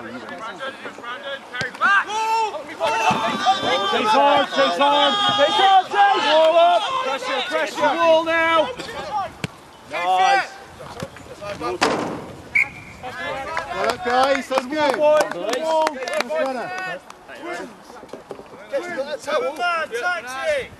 Chase hard, chase hard, chase hard, chase! Wall up! Pressure, pressure! Wall now! Nice! Well, guys, that's good. Nice runner. Seven man, taxi! Seven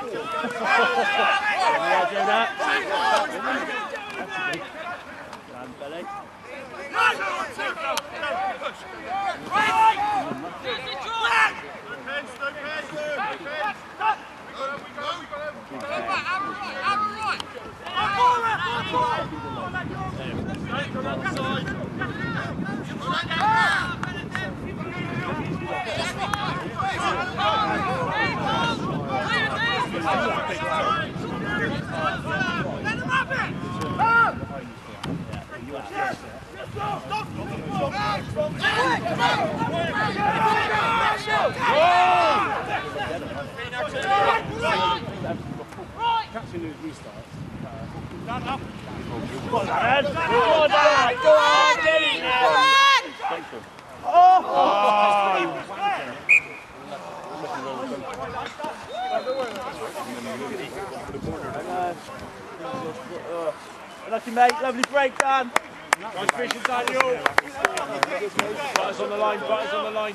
do that. Grand belly. Catching those now. Oh! Lucky mate, lovely break, Dan. Nice fishing, Daniel. Butters on the line, butters on the line.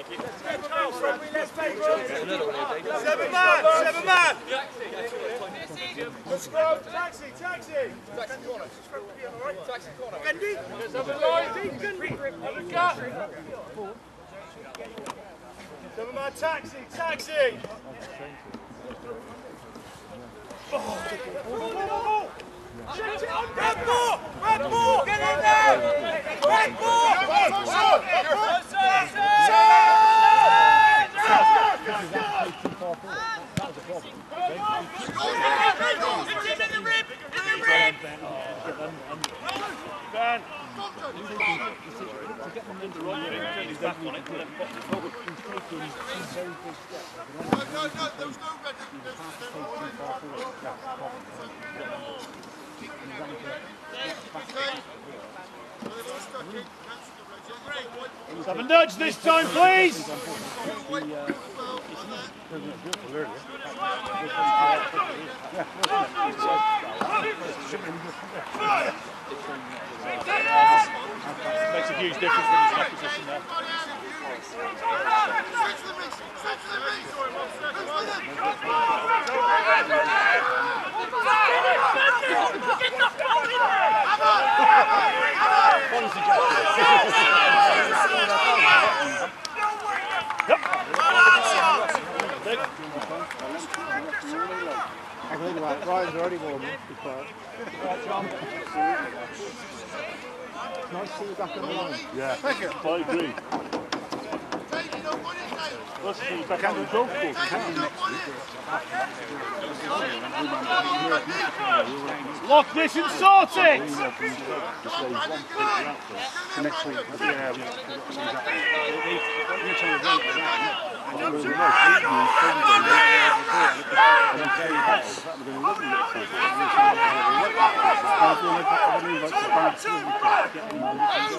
Seven man! Seven man! Taxi! Taxi! Taxi corner. Taxi corner. Seven man taxi! Taxi! Oh. Red ball! Red ball! Get in there! Red! Ben. No, no, no, there was no red. There was Have a nudge this time, please. Makes a huge difference when you're in there. I think like Ryan's already warmed up before. Nice to see you back on the line. Yeah, I agree. Let's see if I can do golf course. Lock this and sort it! next week, yeah, we're going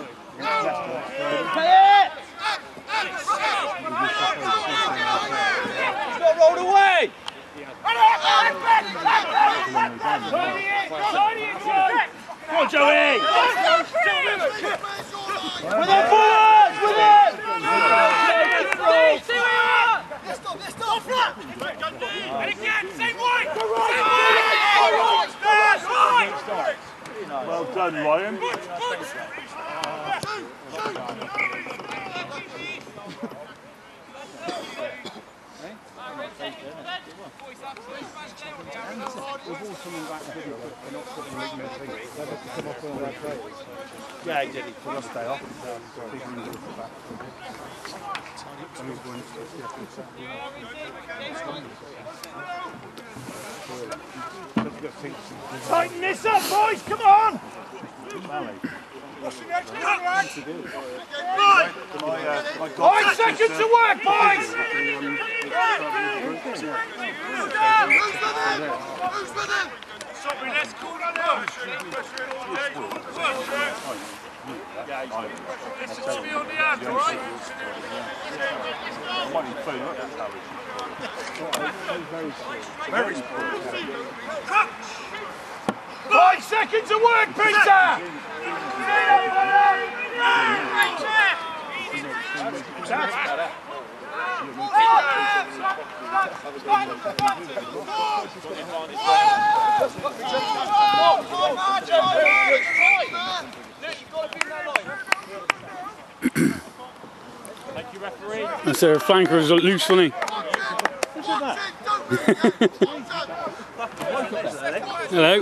to and again, well done, Ryan. Yeah, he did. He off. Back. I mean, going to the Tighten this up, boys! Come on! Five seconds to work, boys! To me on? Very small. Very. Five seconds of work, Peter! That's a flanker, was loose, wasn't he? Hello.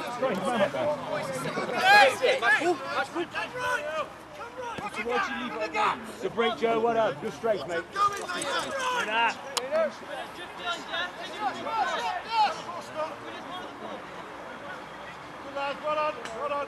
The break, Joe. What up? Good straight, mate. Good lad, well on, well on.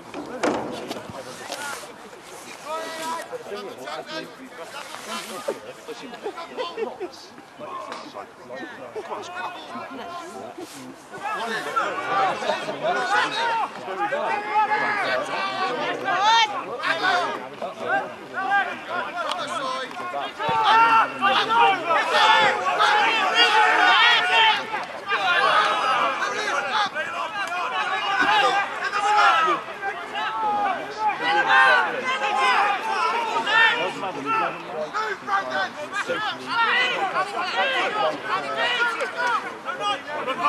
Come on!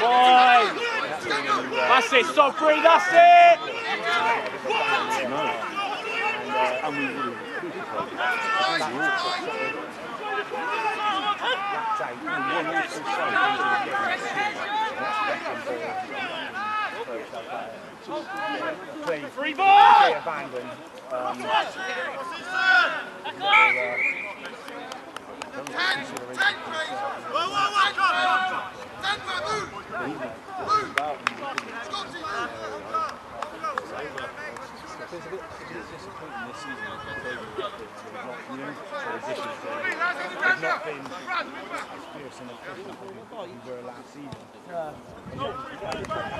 Boy! That's it, stop breathe, that's it! And we would Free ball! abandoned. Ten, ten, please. Come on, come on. Denver, move. Move. Scotty, move. Ford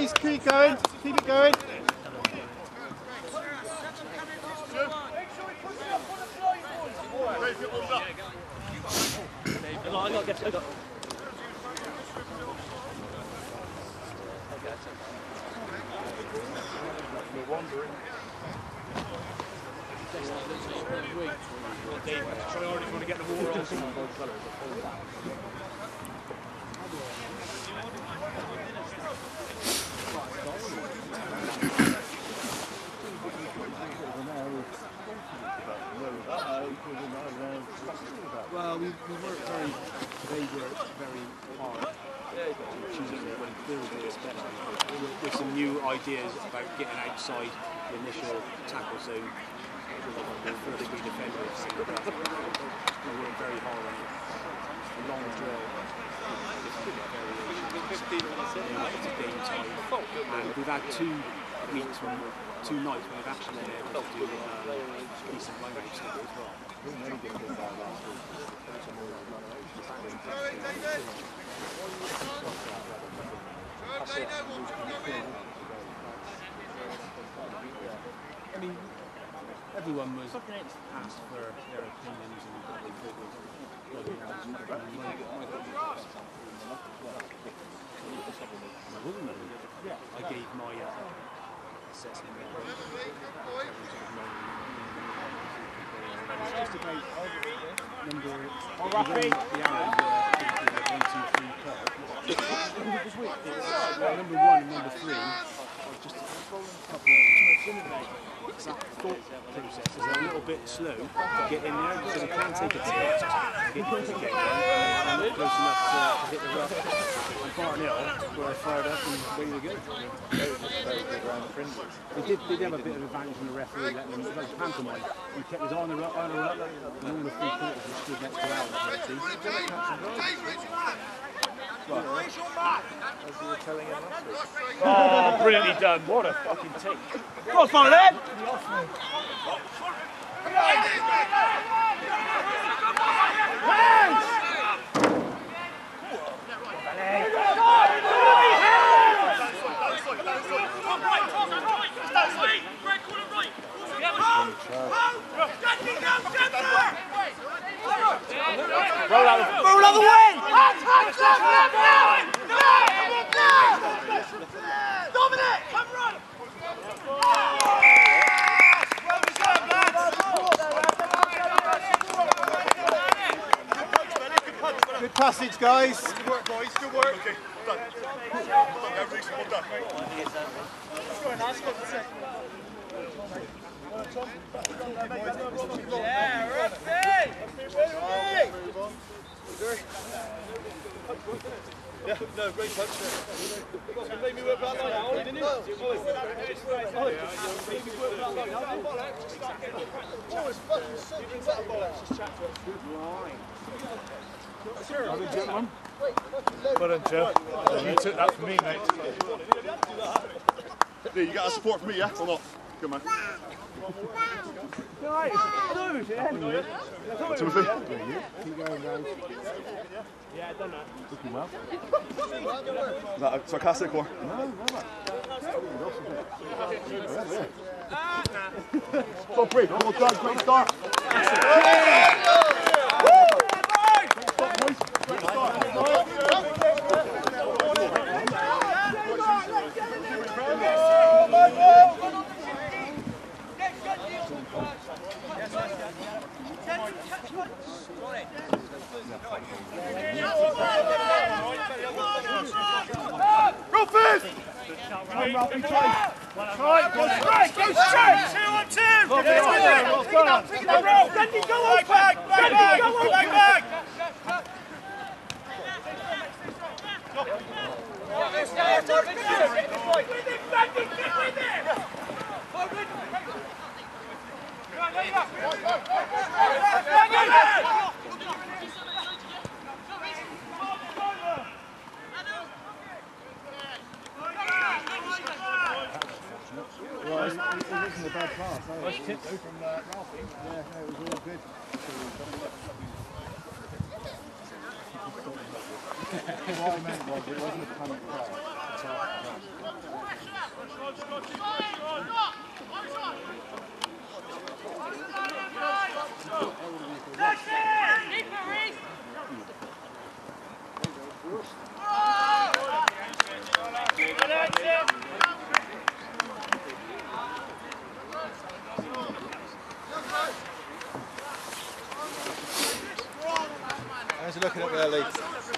Guys. Keep going. Well, we, we worked very, they worked very hard. Choosing when building this better. With, some new ideas about getting outside the initial tackle zone with first three defenders. We worked very hard on it. A long drill. It's a game time. And we've had two meets when two nights when we've actually been able to do um, decent line out stuff as well. It, David. I mean, everyone was asked for their opinions and what they thought was my- I gave my uh, assessment. It's just about number Rafi. four. Uh, number one and number three just a couple of exact thought processes are a little bit slow to get in there because they can take a test to get and not close enough to, to hit the rough. And Barnell were fired up and ready to go. They did, they did have a bit of advantage from the referee letting them, like pantomime, he kept his eye on the rock, on the rock, and all the three quarters were stood next to see. Oh, brilliantly done. What a fucking take. Go on, them. Roll out the, roll out the wing. Good passage, guys. Good work, boys. Good work. Okay, done. Done now, Well done. Yeah, no, great punch. It made me work that line, Ollie, didn't you? Ollie. Ollie. Made me work that line. How about that? Oh, it's fucking soaking wet, bollocks. Just chat to him. Well done, Joe. You took that from me, mate. There, you got a support from me, yeah? Or not? Come on. Good man. Timothy? Yeah, done that. Is that a sarcastic or? No, no, no. So brave, well done, great start. Go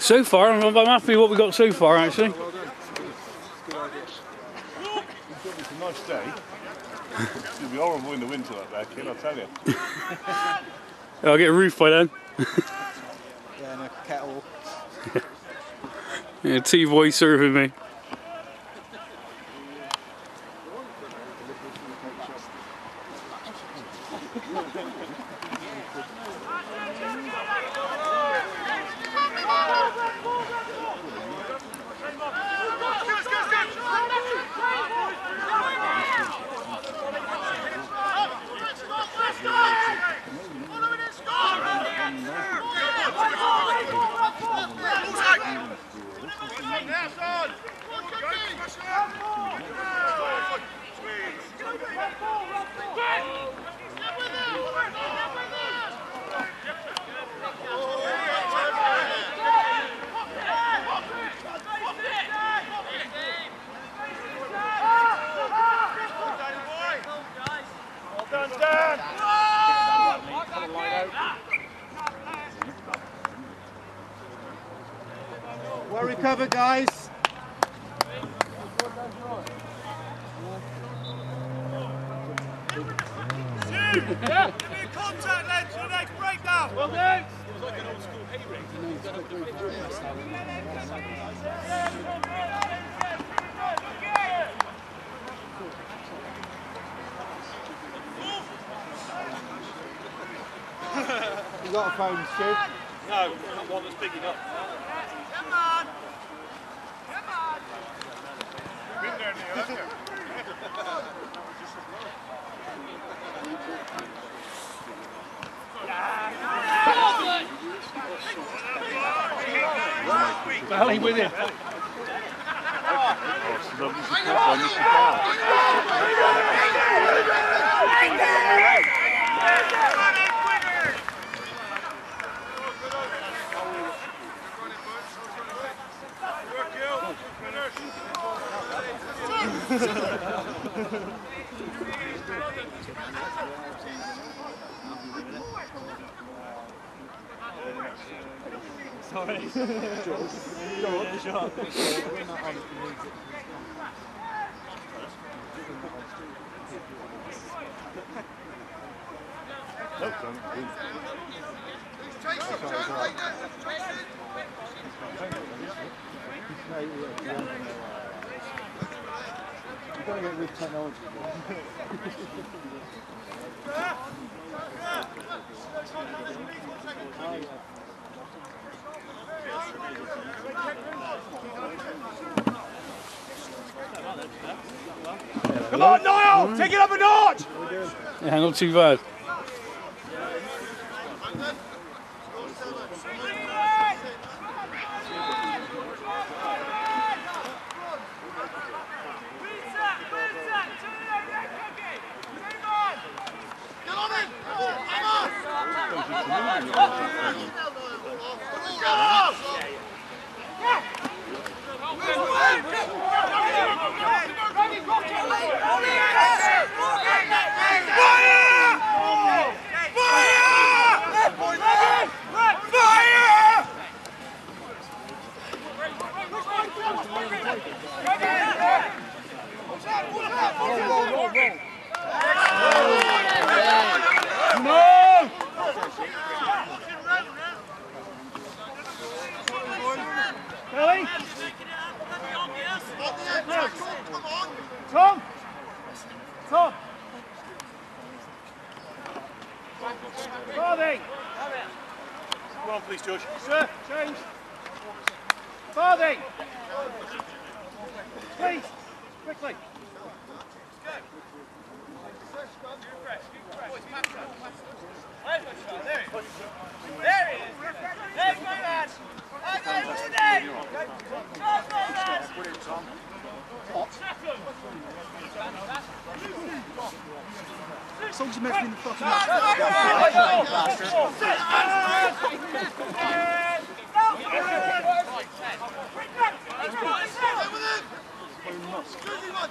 So far, I'm, I'm happy with what we've got so far, actually. It's a nice day. It'll be horrible in the winter up there, kid, I'll tell you. I'll get a roof by then. Yeah, and a kettle. Yeah, T-Boy serving me. Well recovered, guys. give me contact, lads, your next breakdown. Well done. It was like an old school hay rake. You got a phone, Stu? No, not one that's big enough. Come on. Come on. Been there, Neil, haven't you? Valley with him. Oh, she's obviously got one, she's down. No, don't. Chasing, Joe, right there. Chasing. You've got to get with technology. Come on, Niall. Take it up a notch. Yeah, not too bad. Get on in. Come on. Billy. On the end, Jackson. Come on. Tom. Tom. Farthing. Come on, please, George. Sir, change. Farthing. Please, quickly. There he is. There's my man. Okay, Rudy. Come on, man. Songs are meant to be in the fucking Get with him. Susie, man.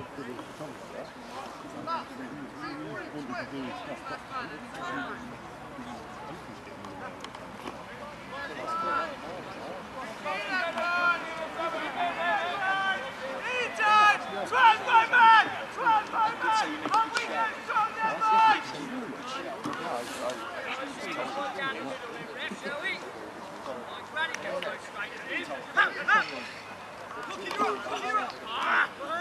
Look, you're up, you're up. Ah!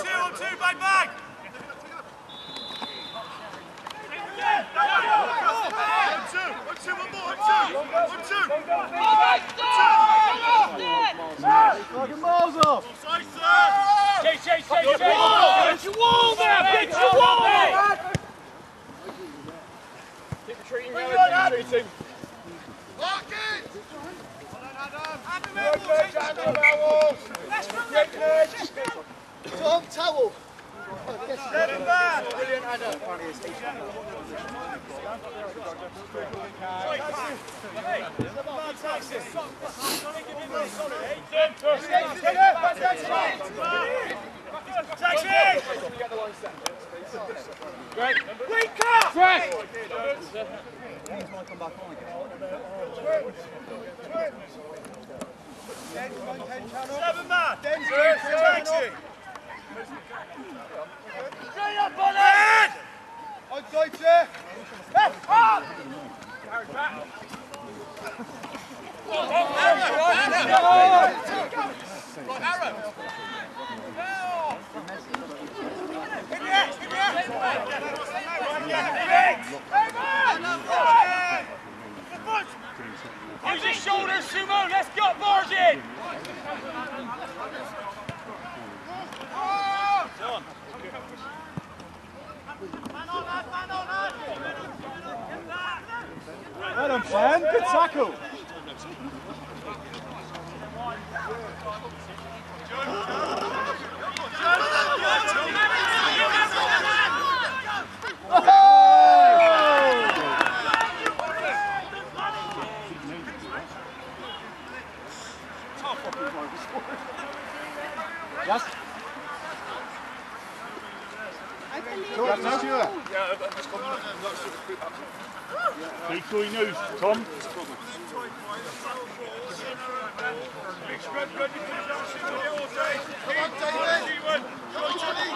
Two on two, bang bang! Fucking miles off. Chase, chase, chase, chase. Get your wall there, get your wall there. Keep treating how they've been treating. Lock it! Tom, towel. Brilliant, Anna. Seven man. Taxi. Straight up Onside, sir. Use his shoulders, John. Well done, Sam. Good tackle. Yes. Toy news, Tom. Come on, David. Come on, Johnny.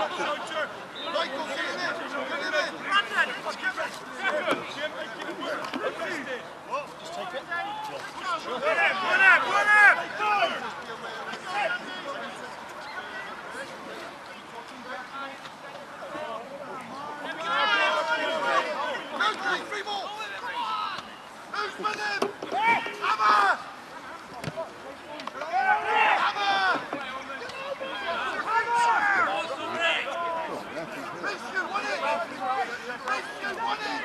Michael, get in there. Get in there. No, three, three more. Who's with him? Hammer! Hammer! Rescue, won it! Rescue, won it!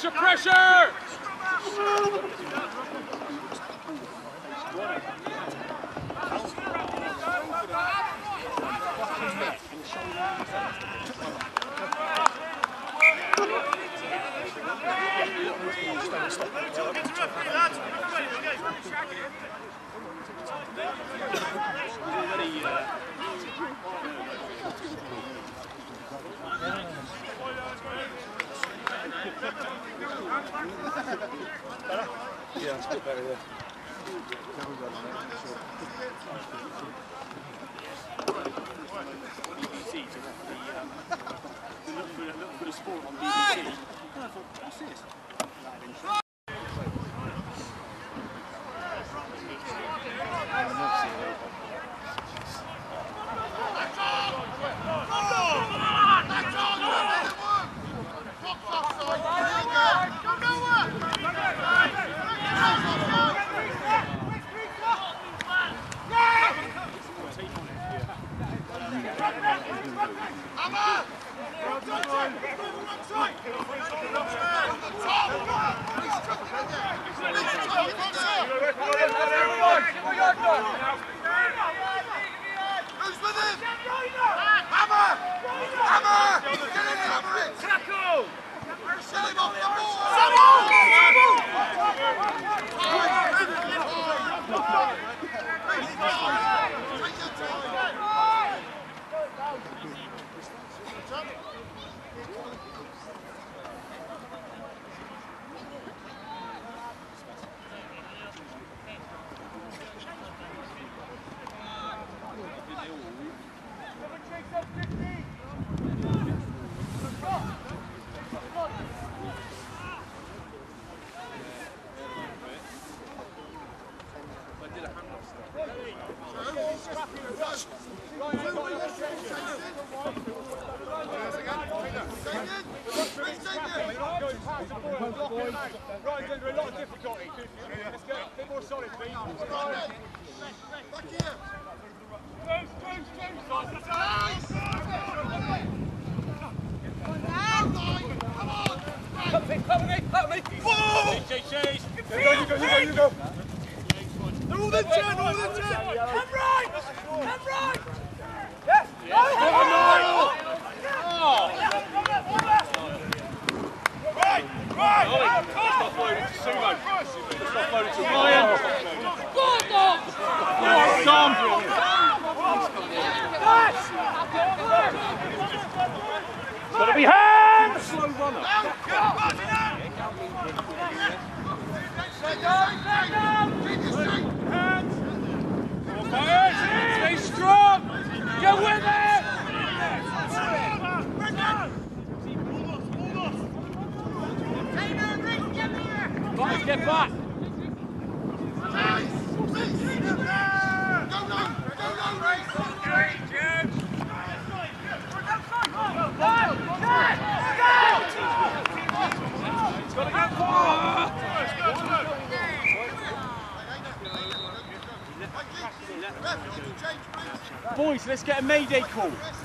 Pressure, pressure, better I thought, what's this? two-day call.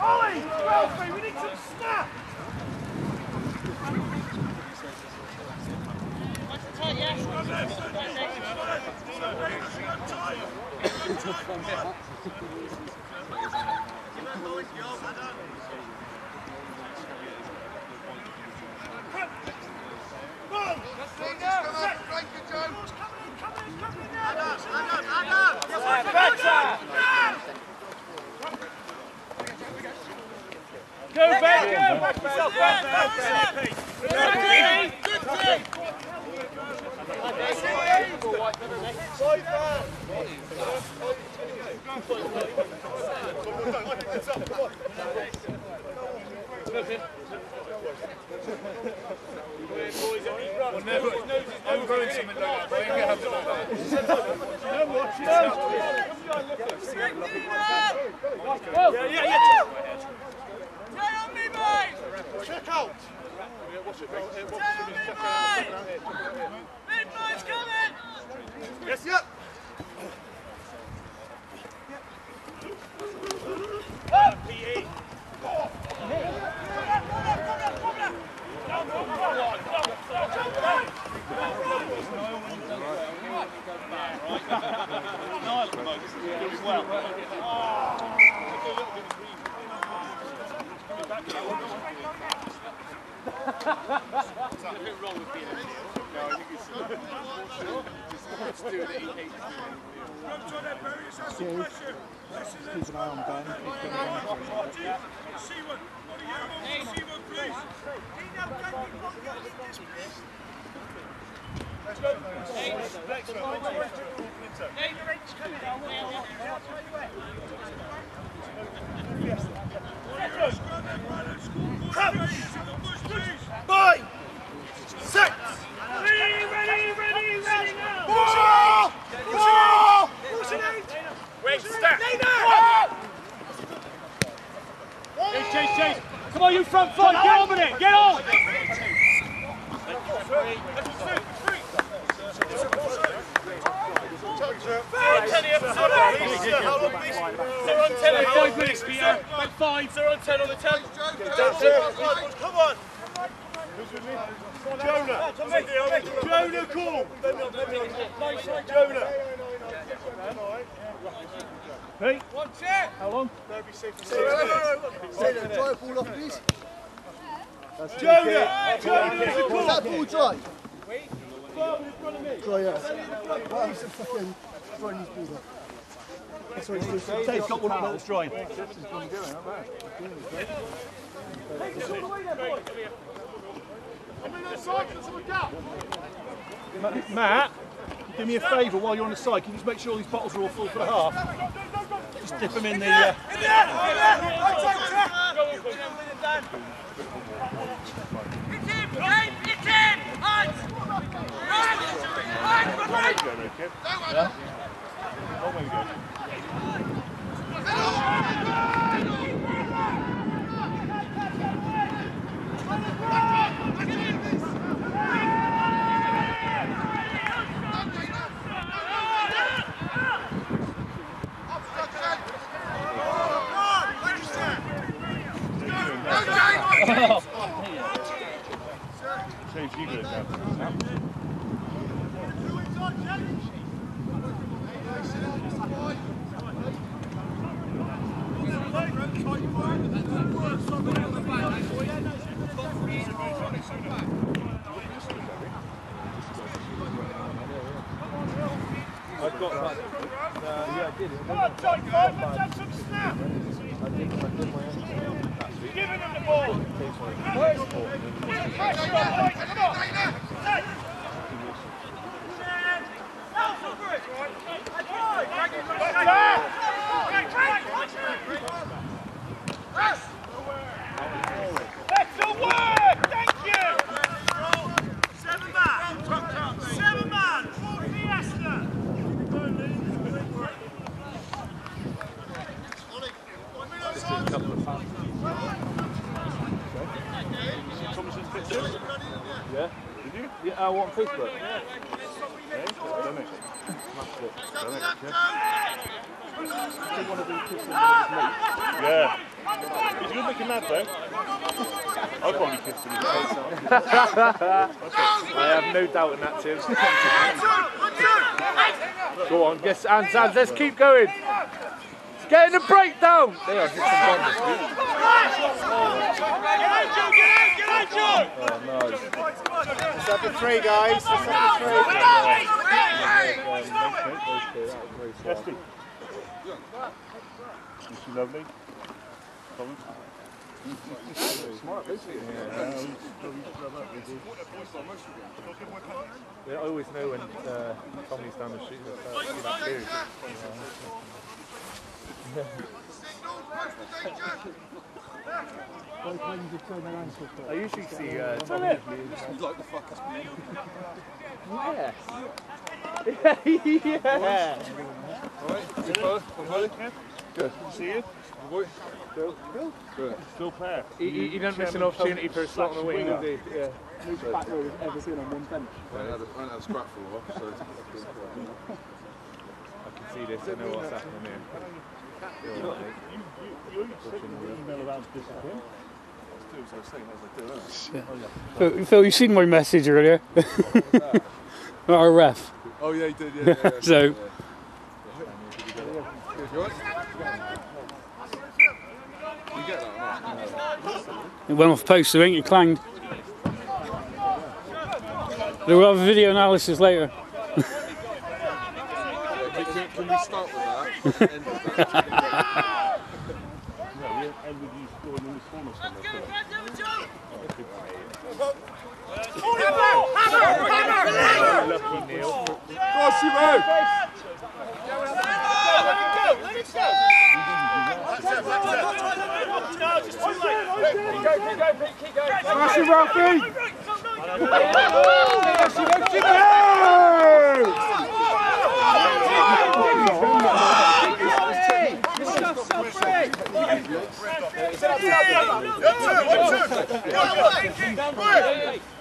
Ollie, Ralphie, we need some snap! Come in, come in, come in now! Adam, Adam, Adam! Back, back! go, Ben, go! Back yourself, Ben, Ben, Ben. I'm going to have it like Yeah, yeah, yeah. Check out! Midnight's coming! Yes, yep! Nice, Moses. Keep an eye on Ben. He's going to Five, six. Ready, ready, ready, ready now. Ball! Ball! Wait, step. Chase, chase, chase. Come on, you front foot. Get on with it. Get on. Five minutes, Peter. About five. They're on 10 on the 10. Come on. Jonah. Jonah, call. Jonah. Hey. One set. How long? Say that, dry ball off, please. Jonah. Jonah, there's a Is call. that ball dry? Firm in front of me. Dry, yeah. Why is it fucking drying these balls off? That's what he's doing. Dave's got one of those drawing. Matt, do me a favour while you're on the side. Can you just make sure these bottles are all full for the half? Just dip them in the. Uh, Go there, kid. Yeah? Long way to go. James, you go down. Come on, John, five, have some snap. Giving him the ball. Pressure on, boys, come on. Hey. Excellent work! Thank you! Seven man! Seven man! Fiesta! Thomas's picture? Yeah? Did you? Yeah, I want Facebook. Yeah, done it. Done it, kid. Yeah. He's good looking lad though. I'd probably kiss him in the face. I have no doubt in that, Tim. Go on, yes, hands, hands, let's keep going. It's getting a breakdown. They are just some. Get out, Joe! Get out! Get out, Joe! Oh, no. Let's have the three, guys. Let's have the three. Esty. Is she lovely? Thomas? Yeah, I always know when uh, Tommy's down the street. that's, you know. I usually see uh, Tommy. He's like the fuckers. Yes. yeah. Good to see you. Still player. He, he, he didn't miss an opportunity for a slot on the wing, did he? Yeah. Back row has ever been on one bench. I had a, I had a scrap for a while, so I can see this. I know what's happening here. You, you, you sent an email about discipline. That's what I was saying, I was like, do. Oh, Phil, Phil, you seen my message earlier? About our ref. Oh yeah, he did. Yeah, yeah, yeah. So- yeah. You alright? It went off post, so it ain't clanged. They will have a video analysis later. Can, can, can we start with that? End with that? And with you scoring in the corner somewhere. Lucky Neil. Go, Shimo! Let it go! No, it's too late. Smash it, Ralphie!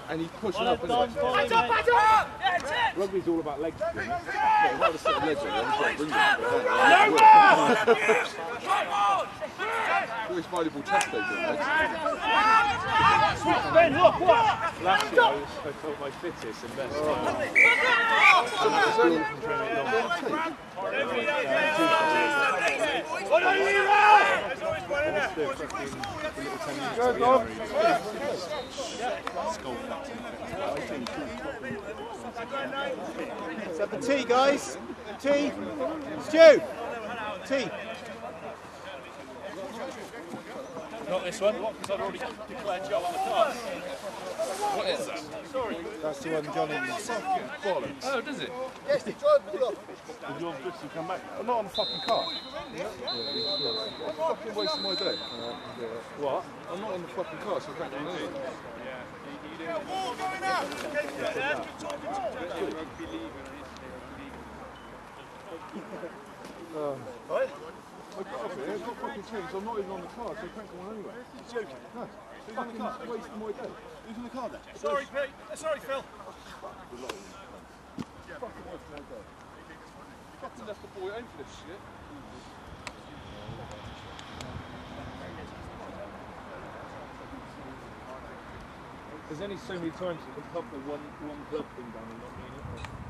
And he's pushing up, isn't he? Rugby's all about legs. isn't it? Yeah, you might have set legs on them, so it brings them Always valuable test they do, legs. Ben, look, what? Last year I, was, I felt my fittest and best. Is that the tea, guys? Tea? Stew? Tea. Not this one, because I've already declared Joe on the card. What is that? Sorry. That's the one Johnny Bollocks. Oh, does it? Yes, they tried to look. Did your good to come back? I'm not on the fucking car. I'm fucking wasting my day. What? I'm not on the fucking car, so I can't do anything. I've got off here, I've got fucking change, I'm not even on the car, so I can't go on anywhere. You're joking? No. Fucking wasting my day. Who's in the car then? Sorry, Pete. Uh, Sorry, Phil. Fucking wasting my day. Fucking left the boy home for this shit. There's only so many times you can pump the one, one club thing down and not mean it.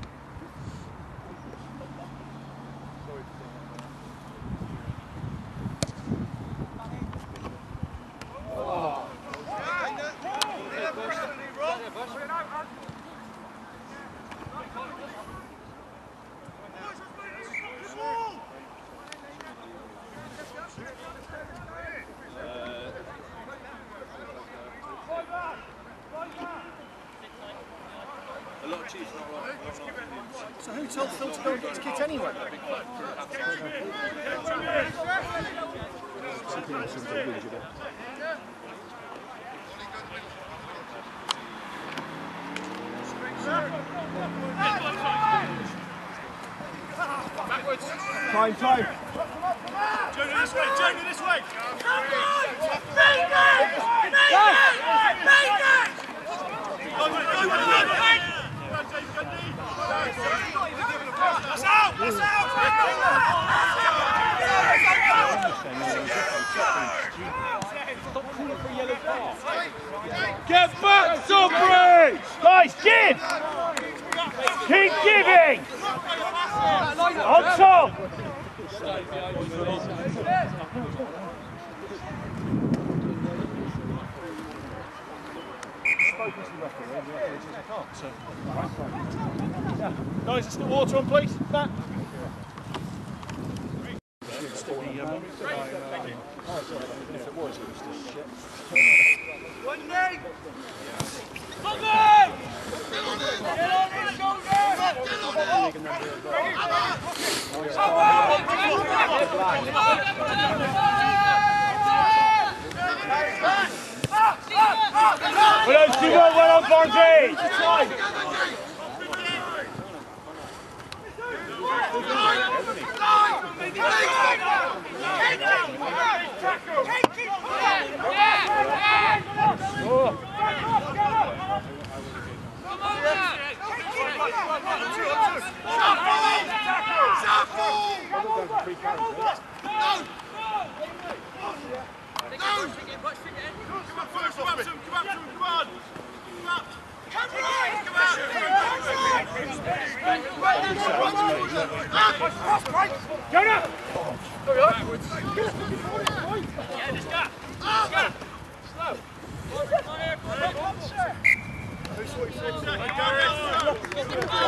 Time, time.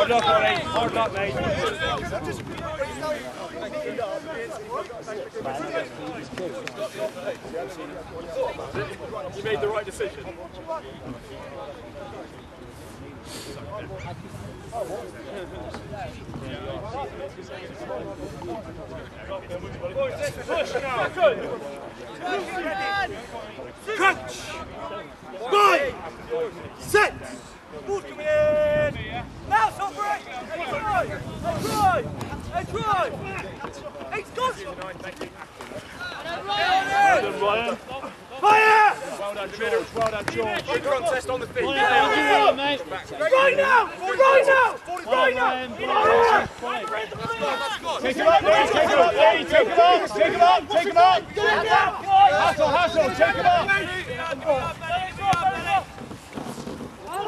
Hard luck, all right. Hard luck, mate. You made the right decision. Push now. Crunch. Nine. Six. Ball's coming in! Now, stop break! Hey, try! Hey, try! Hey, try! Hey, Scott! Ryan! Ryan! Fire! Well done, George. Well done, George. Good contest on the feet. Well done, mate. Right now! Right now! Right now! Take him up, mate. Take him up, mate. Take him up. Take him up. Take him up. Hustle, hustle. Take him up.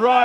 that out.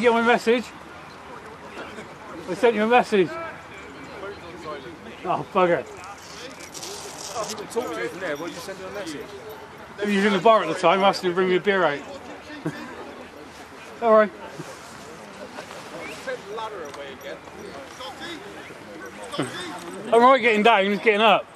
Today. Did you get my message? I sent you a message. Oh, bugger. Oh, you can talk to you from there. Why did you send her a message? He was in the bar at the time, asking to bring me a beer out. All right. I'm right getting down, he's getting up.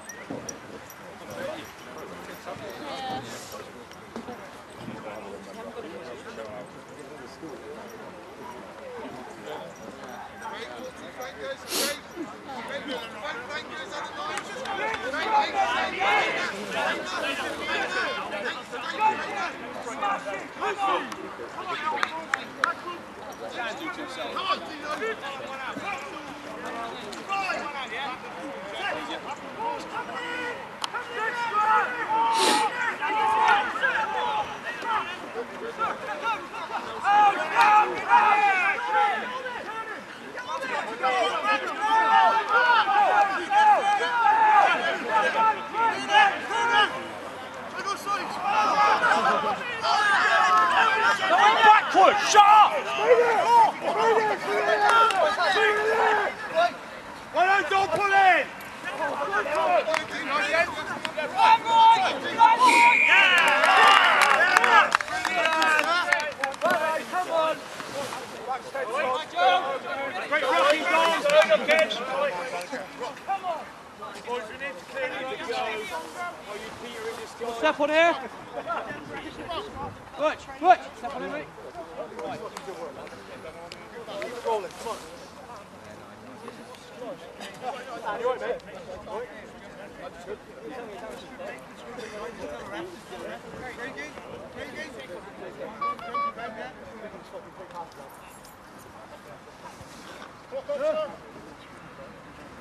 Backward, shut up! Why don't don't pull in? Great rocking goals, good up, Kedge. Come on. To clear it. Step on here. Butch, step on here, mate.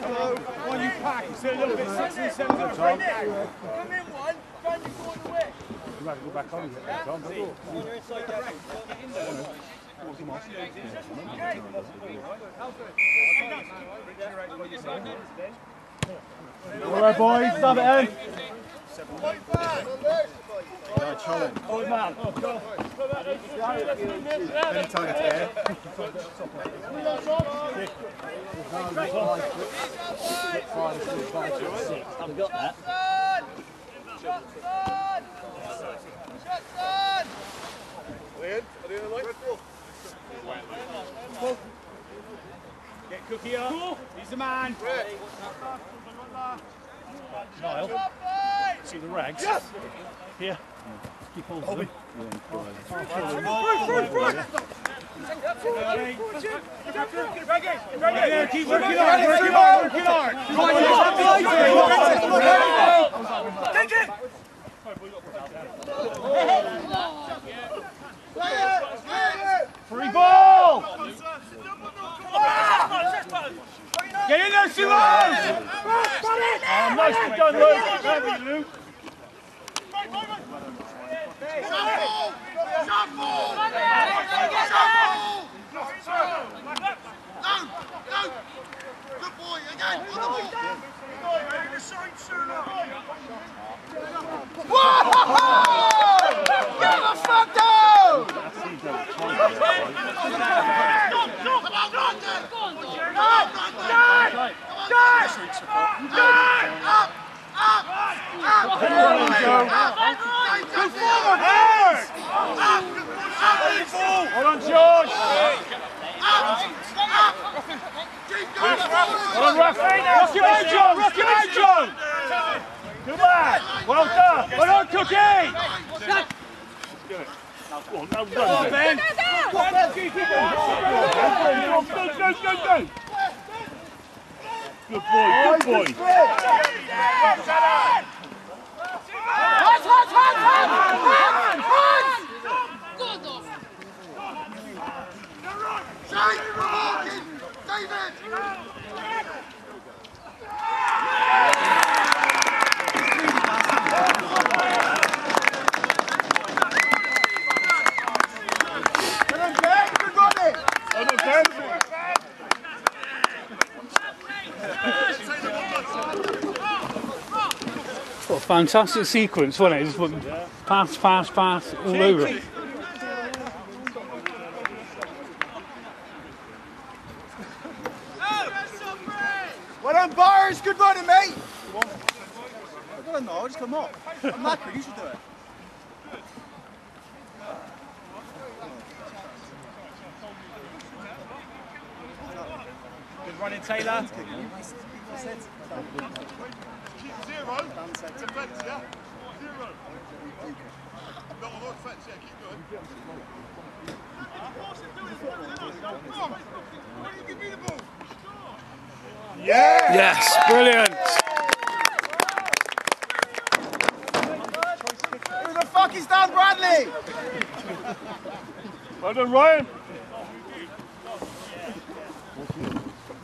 Hello. One you pack. Is there a little bit sexy centre? Tom. Come in one, find your corner go back on right, boys, stop it in. Good man. Any target there. I've got that. Leon, are they in the light? Get Cookie up. He's the man. Niall. See the rags? Here. Keep hold of them. Yeah, keep working hard. Working hard. Working hard. Free ball! Get in there, Simon. Oh, nicely done, Luke. Luke. Shuffle! Shuffle! Shuffle! No! No! Good boy, again, on the ball! Whoa! Get Hold on! Up! Keep going forward! Hold on, Rafi. Rock him out, John. Rock him out, John. Good man. Well done. Well done, Cookie. Go on, now run, Ben. Go, go, go, go, go. Good boy, good boy. Shake! Walking! David! Hold on, Ben. What a fantastic sequence, wasn't it? Just went pass, pass, pass, all over it. Well done, Byers. Good running, mate. I don't know. Just come up. I'm knackered. You should do it. Good running, Taylor. Zero. Defence, yeah? Zero. No, no defence, yeah, keep going. Come on. Why don't you give me the ball? Yes, brilliant. Who the fuck is Dan Bradley? Well done, Ryan.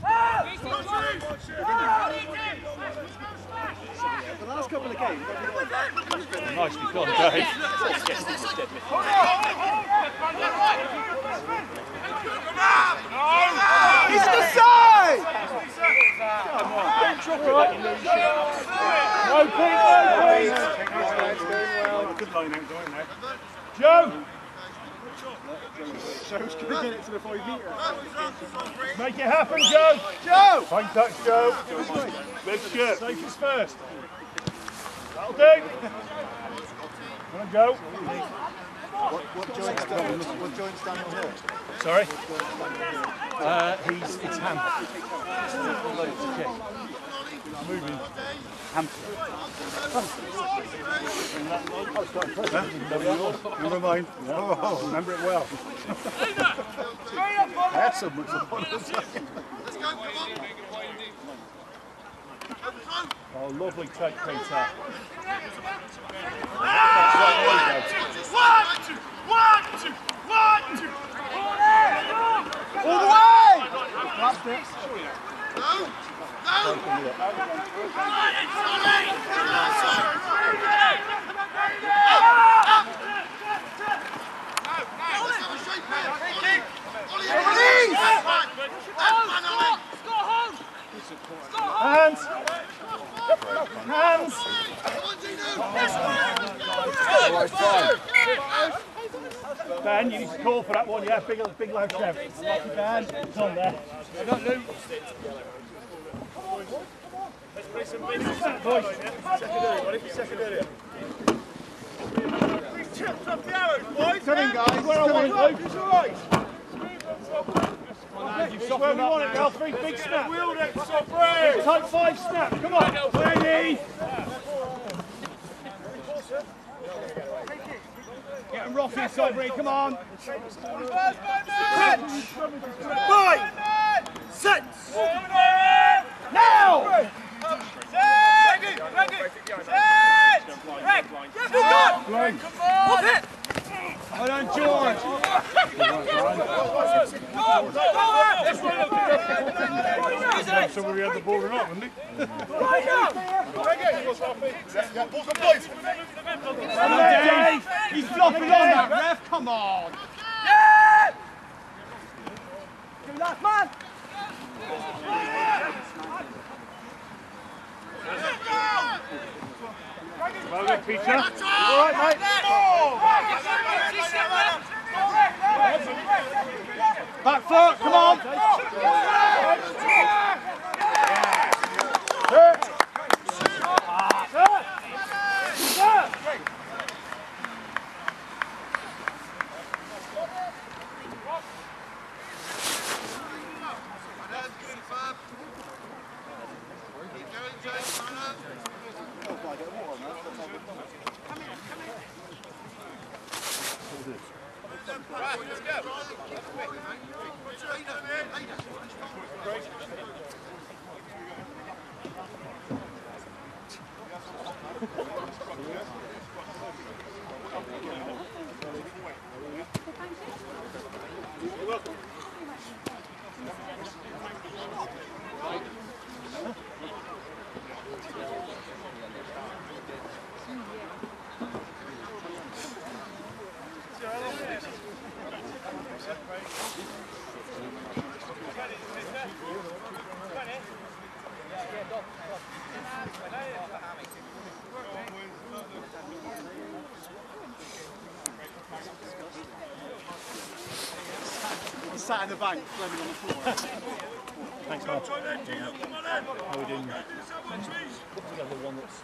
The last couple. Joe, Joe's going to get it to the five metre. make it happen, Joe. Joe! Fine touch, Joe. Big shit. Safe is first. That'll do. Come on, go. What joint's Daniel, what joint's Daniel here? Sorry. Uh, he's it's ham. Moving. Never mind. Oh, remember it well. That's so much fun. Let's go, come on. Oh, lovely take, Peter. One, two, one, two, one, two. Hands! Hands! Ben? Big, big loud shout. Ben, it's on there. Don't know. Let's play some big secondary. Chips up the arrows, boys. Where I want It's all right. Where we want it, big snap. Type five snap. Come on. Ready. Get him rough inside, Ray, come on. Five, six. Now! Ready, ready. Set. Reg, yes, we got. What's it? Well done, George. So we had the ball or not, wouldn't he? Come on, Dave. He's flopping on that, ref. Come on. Give me that, man. Well done, Peter. All right, mate? Back foot, come on! Yeah. He's sat in the bank, blaming on the floor. Thanks, man. How are we doing? Together one that's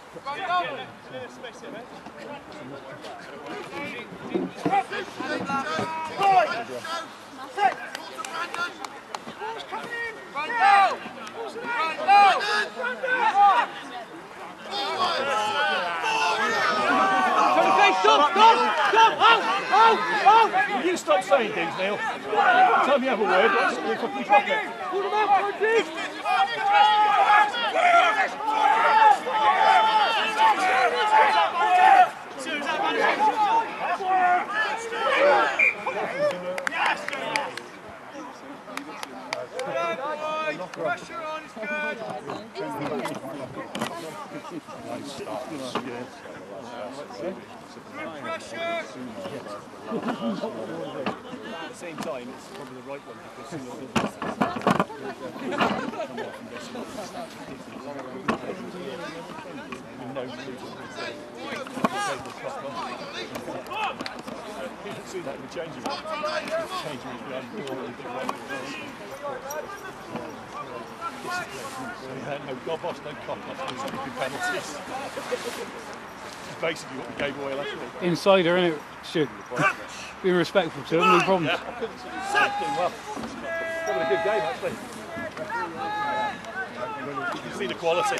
Oh, oh! You stop saying things, Neil. Tell me have a word. Let's see if drop it. Pressure on, it's good. Good pressure. At the same time, it's probably the right one because some of the See that in the changing room. Changing room behind the door. and the right one. Yeah, no gobos, no cop-offs, no stupid penalties. It's basically what we gave away last week. Insider, innit? Should be respectful to him, no problem. Yeah, I couldn't see the same thing well. Having a good game, actually. You can see the quality.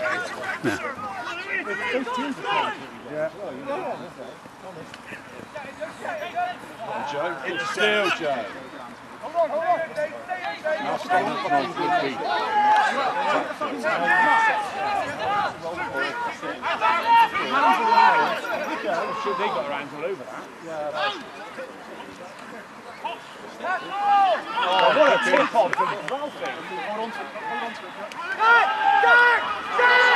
Both teams are playing pretty well. Yeah. Joe, it's still Joe. What a tip on from Ralphie. Hold on to it, hold on to it. George,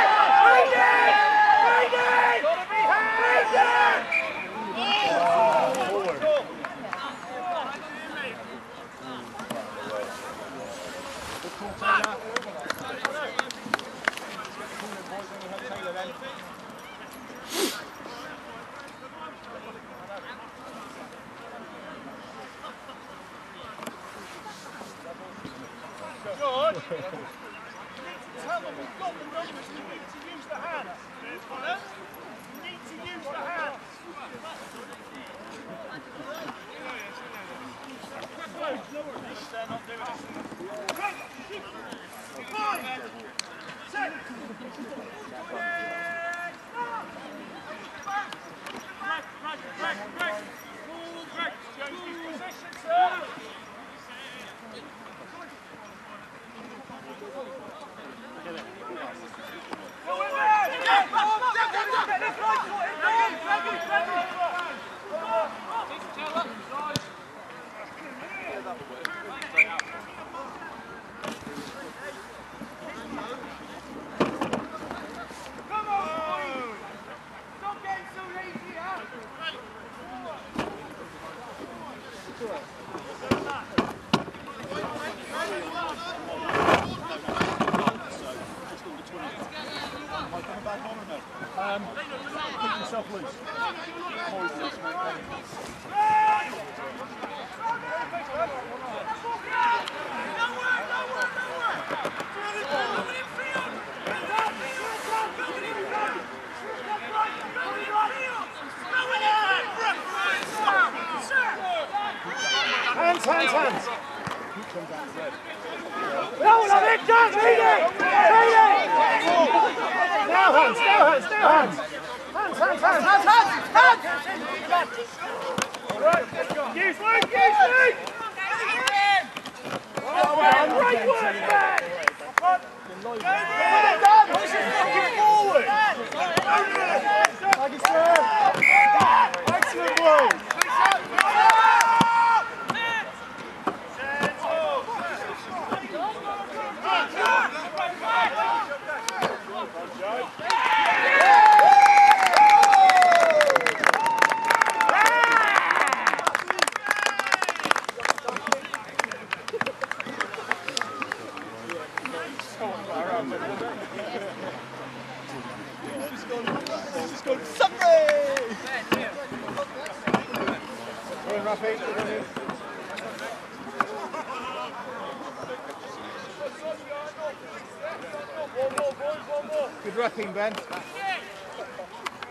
Good wrapping, Ben.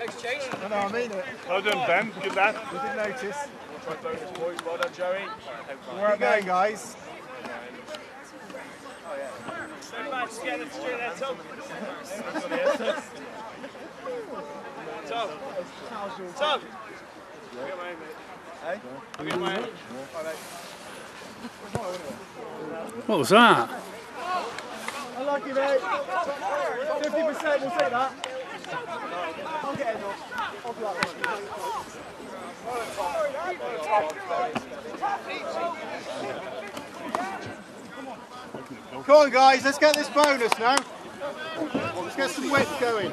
I know, I mean it. Well done, Ben. Good lad. We didn't notice. Well done, Joey. Keep going, guys. Stand back, just get it straight there, Tom. Tom. Tom. What was that? Like you, mate. 50%, we'll take that. I'll get it, I'll do that Come on, guys, let's get this bonus now. Let's get some width going.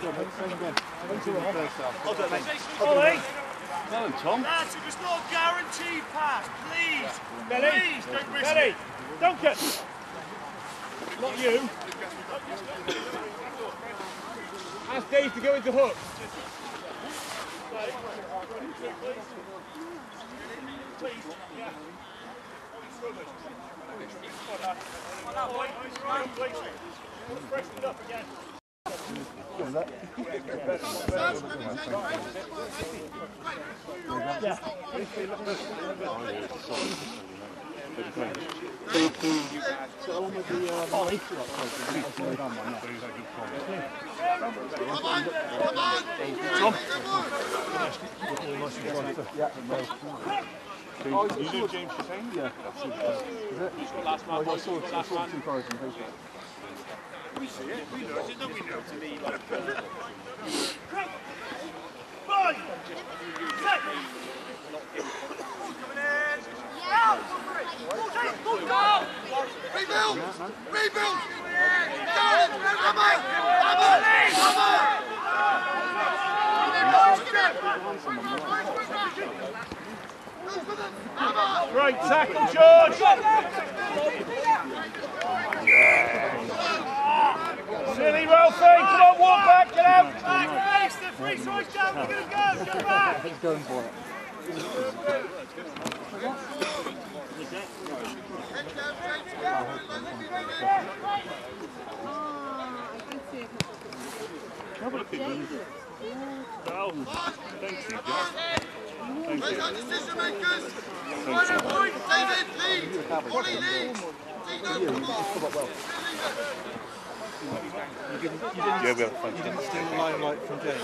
Well done, Tom. Lads, it was not a guaranteed pass. Please. Belly. Please, don't risk Belly. it. Duncan. Not you. Ask Dave to go into hook. Come on, come on. You know James Chastain? Yeah. He's got last man. He's got last man. We see it, we know it, don't we know to be like... Uh, Rebuild! Rebuild! Down! Great tackle, George! Silly Ralphie, come on, walk back, get out! Back, face, the free side's down, we're going to go, go back! He's going for it. Have a look at these. Oh, thank you, Jack. Thank Where's you. our decision makers? Final point! David, lead! Ollie, lead! Dino, come on! Yeah, we had fun. You didn't steal the limelight from James,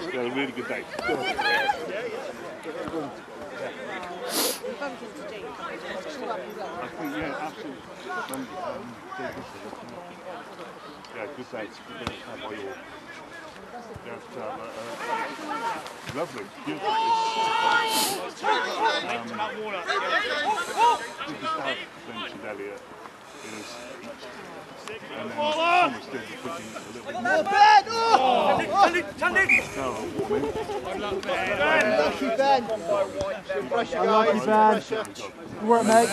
We had a really good day. I think, yeah, absolutely. Um, um, Dave Russell, wasn't it? yeah, good day. Good day to have by all. Yeah, it's, um, uh, uh, lovely, beautiful. It's, um, good to have Vincent Elliott in his and then Thomas did the cooking a little bit more. Carol, warming. Lucky Ben. Unlucky Ben. Good work, mate.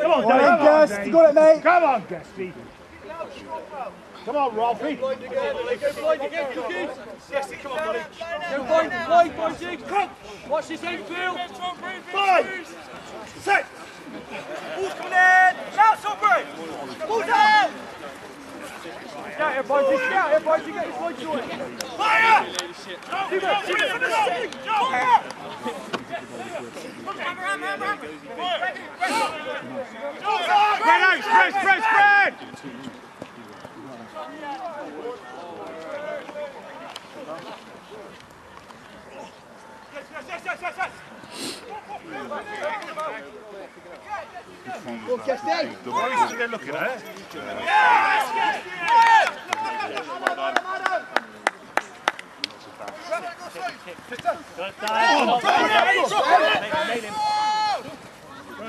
Come on, Well done, Gus. You got it, mate. Come on, Gusty. Come on, Ralphie. Go blind again, go blind again, Cookie. Yes, come on, buddy. Go blind, blind, blind, Come. Watch this infield. Five, six. Ball's coming in. Shout, Sodbury. Ball's out. Scout here, boys. Scout here, boys. You get this one joy. Fire! Keep it, keep it for the stick. Fire! Spread out, spread, spread, spread! Yes, yes, yes, yes, yes, yes. Well, Yes, Dave. What are you looking at?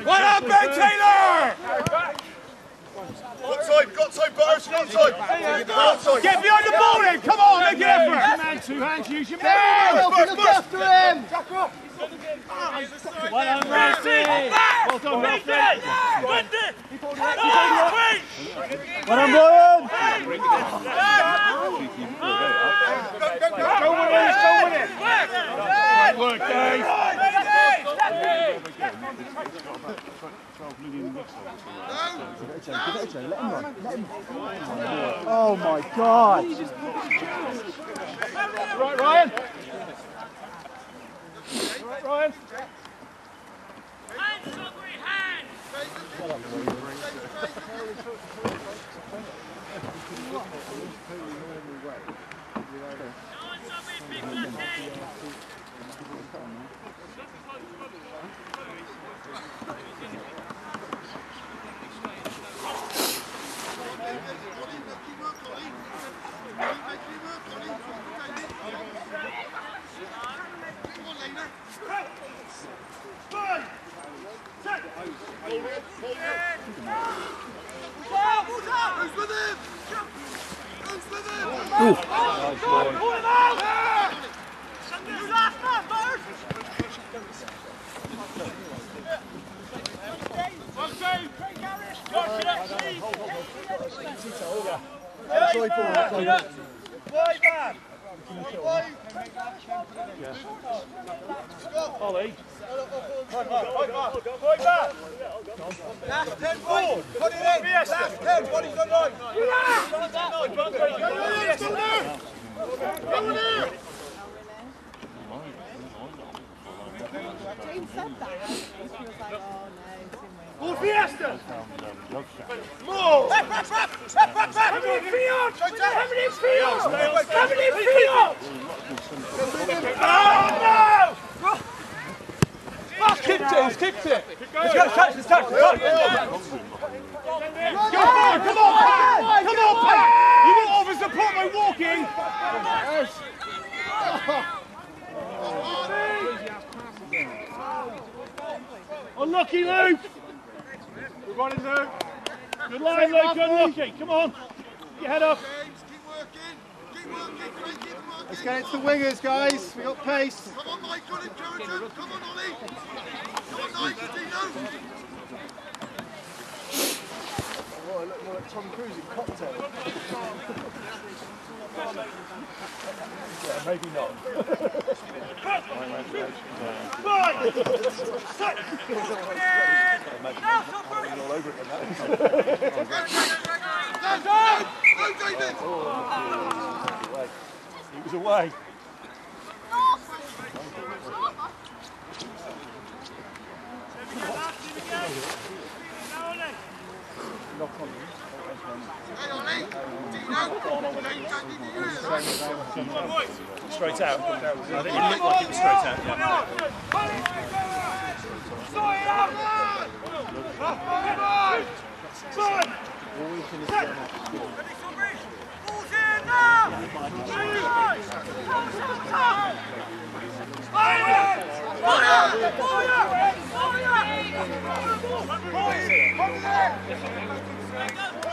What up, Ben Taylor? Got time, got time, Butters, got time! Got time! Get behind the ball then, come on, make an effort. Man, two hands, use your man. Look after him. Well done, Ralphie. Well done, Ralphie. Well done, Brian. Go with it, go with it. Great work, Dave. Oh my God. Right, Ryan. Right, Ryan. Who's Ollie. Ooh. Nice forward. Put it in. Last 10. What he's done right. Jane said that. He was like, oh no, it's in my More Fiesta! More. Rap, rap, rap. Rap, rap, rap. How many fields? Straight How out. many fields? How many fields? Oh no! Fuck it, James, kicked it. Let's go, touch, let's touch, let's touch. Go forward, come on, Pat! Come on, Pat! You won't offer support by walking! Unlucky, Luke! Good running, Luke. Good line, Luke, unlucky. Come on. Get your head up. James, keep working. Keep working. Craig, keep working. Let's get it to the wingers, guys. We got pace. Come on, Mike, got him, Come on, Ollie. Come on, Nigel, Dino. Oh, I look more like Tom Cruise in Cocktail. Yeah, maybe not. It on was away. Andy, do you? Straight out. I think it looked like it was straight out. Yeah.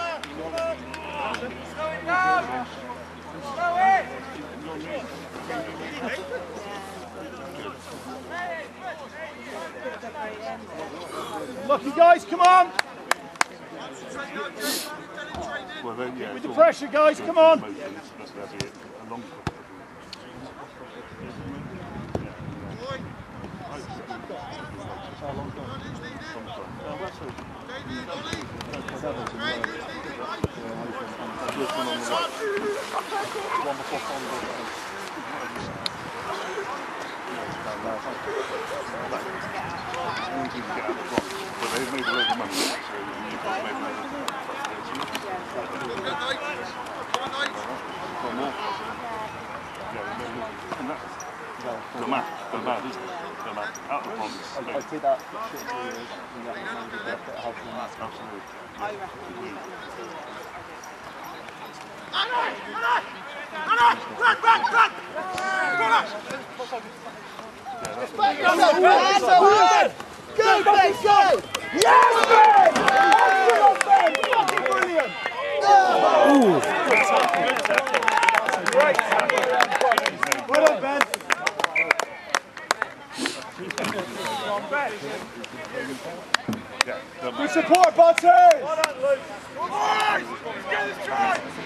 Lucky guys, come on! With the pressure, guys, come on! Most of it's supposed to be a long David, Ollie. Craig, who's leading, right? But they've made a lot of money, so you've got to make money. On, the map, the map, isn't it? The map, out the province. I did that shit for years. and that was one the best that I. Absolutely. Go, Ben, go! Well done, Ben. Yeah, the Good support, Butters! Well done, Luke. On! Let's get this try!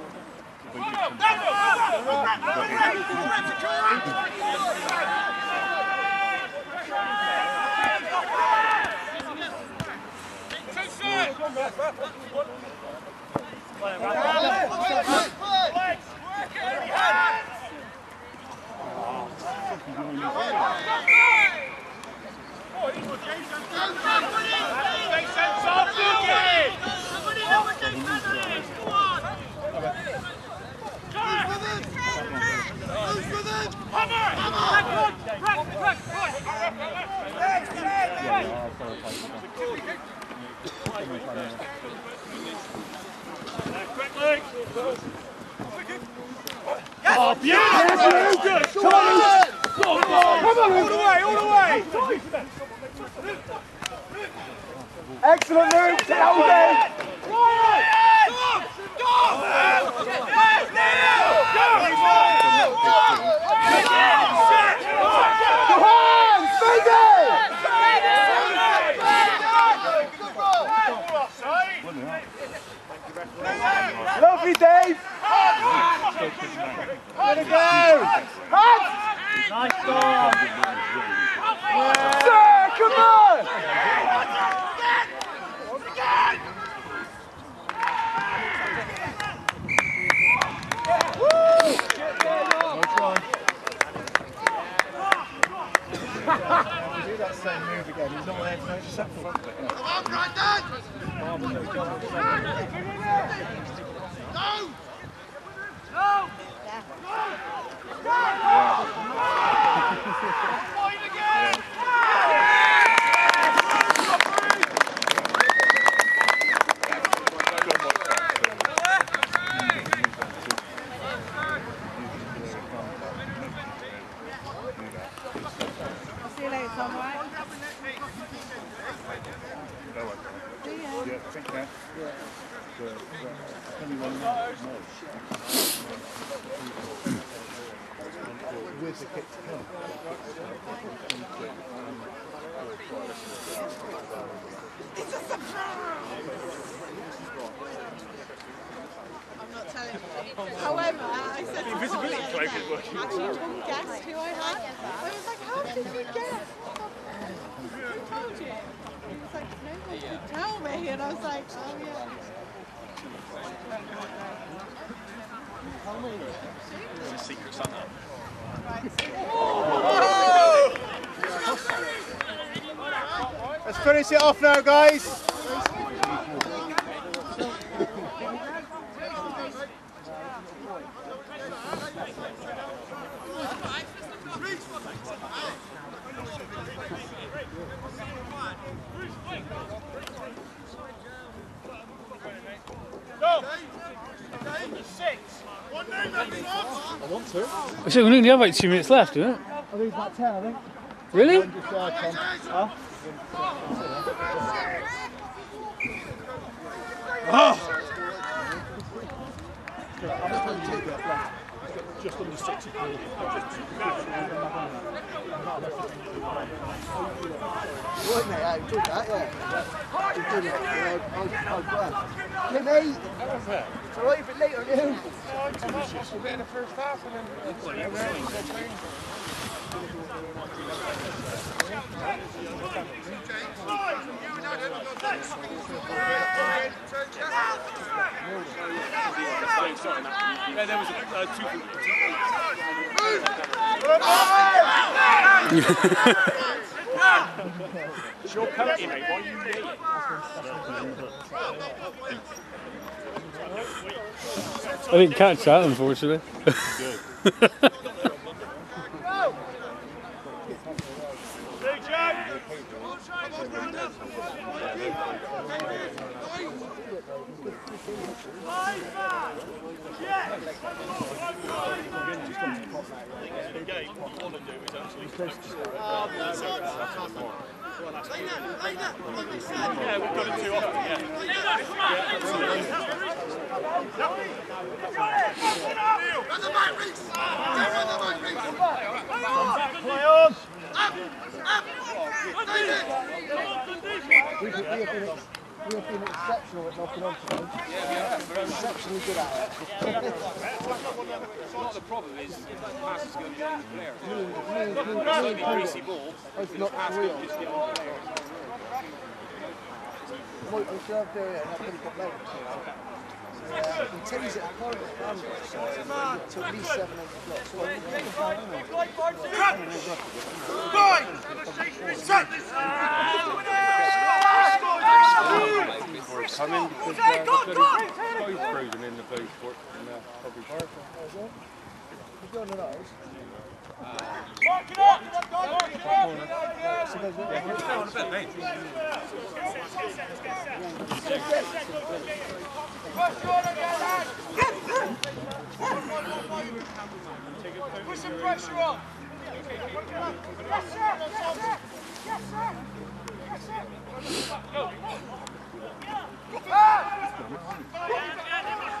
buttons. Who's with him? Who's with him? Oh, beautiful! Good. Come on, Come on, all the way, all the way! Excellent move, Selby! Lovely, Dave! Let it go! Nice ball! Sir, come on! do that same move again. He's not there to make a Come on, Brandon! No! See you later, Tom, right? See ya. Yeah, I think that. The, the, anyone With the kick to come. I'm not telling you. However, I said to invisibility Tom the cloak other is day, working Actually, Tom guessed who I had. I was like, how did you guess? Who told you? He was like, no one could tell me. And I was like, oh yeah. It's a secret Santa. Let's finish it off now, guys. Go! Six! One name, I said we only have about two minutes left, isn't it? I think it's about 10, I think. Really? Just there, Tom. Huh? Just under 64. Right, mate, I enjoyed that, yeah. You did it. Yeah, I was, I was glad. Yeah, mate. It's alright if it's late on you. We'll get in the first half and. Yeah, there was a uh, two. It's your penalty, mate. Why are you yelling? I didn't catch that, unfortunately. Yeah, we've got it too often, we have been exceptional at knocking on today. Exceptionally good at it. Not the problem is pass is going to in the player. It's me like and a Peter, greasy ball. I've The pass just get on the player. What I'm sure I'm doing it, and I've really got late. It, I can't it, so it me seven, eight o'clock. So I think Or coming because uh, the bloody sky's frozen in the boat for and, uh, probably going to it it it. Put some pressure on. Yes, sir. Yes, sir. Yes, sir. Yes, sir. Go. Go. Go. Go. Go. Go. Go. Go. Go.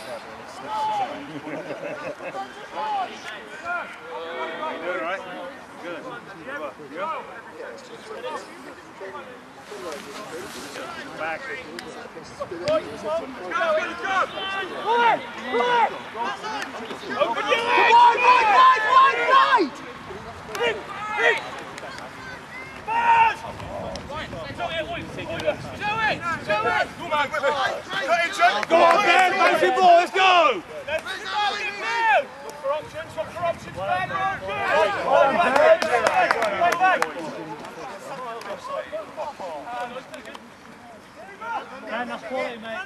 All right. Good. Go. Back. Open your legs. Wide, wide, wide, wide, wide. Go on, Ben. Bounce your ball. Let's go. Man, that's quality, mate.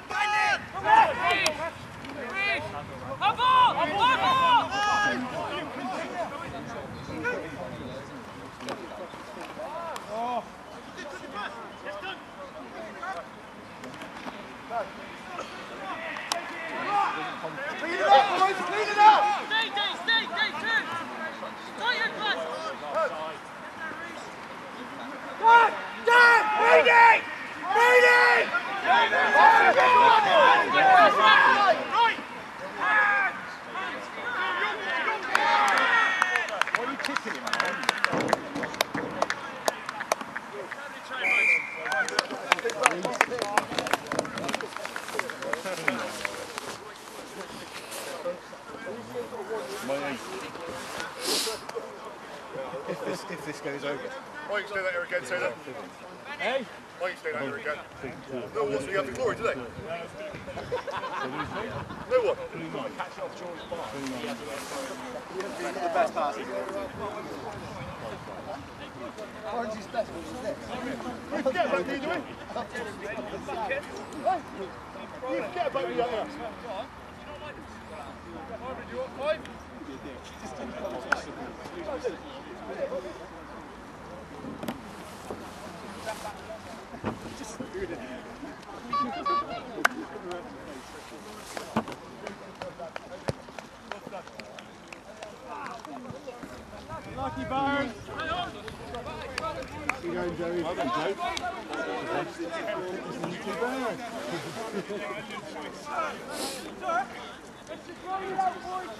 Clean it up, boys. Clean it up. Dan, Dan, reading, reading. Right. If this, if this goes over. Why you stay there again, Taylor? Hey? Why you stay there again? No one wants to have the glory, do they? No one. Orange's best, which is this. We forget about me, do we? We forget about me, don't we? Lucky Barnes. You going, Jerry? Well done, Joe. Isn't too bad? Sir, let's just roll it out, boys.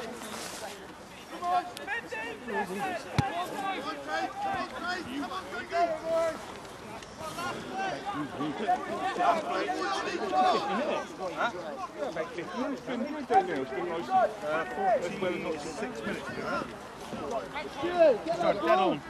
Come on, Benji! Come on, Trace! Come on, Trace! Come on, Trace! Come on, minutes. It's not uh, six minutes. Sorry, dead on.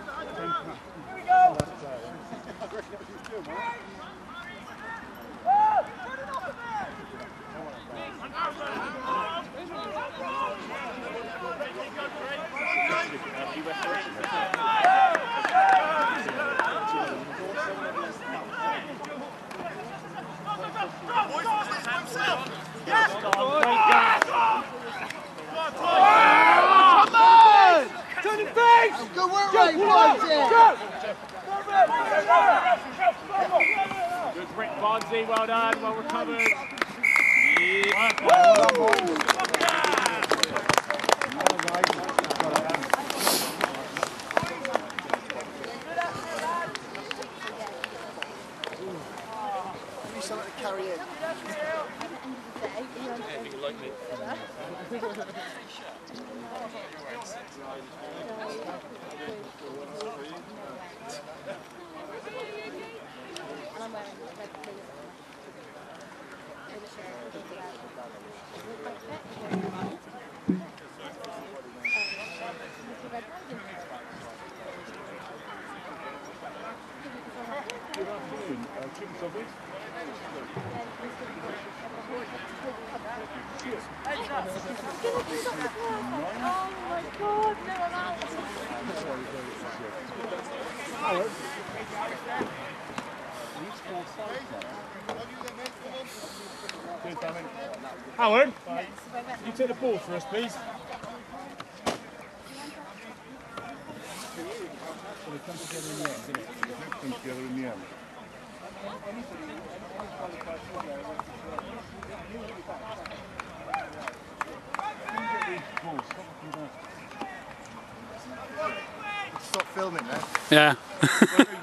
Good work, Ray. Right there. Good Rick Bonzi, well done, well recovered. You something to carry in. And Thank you. Take the ball for us, please. Come together in the end. Stop filming now. Yeah.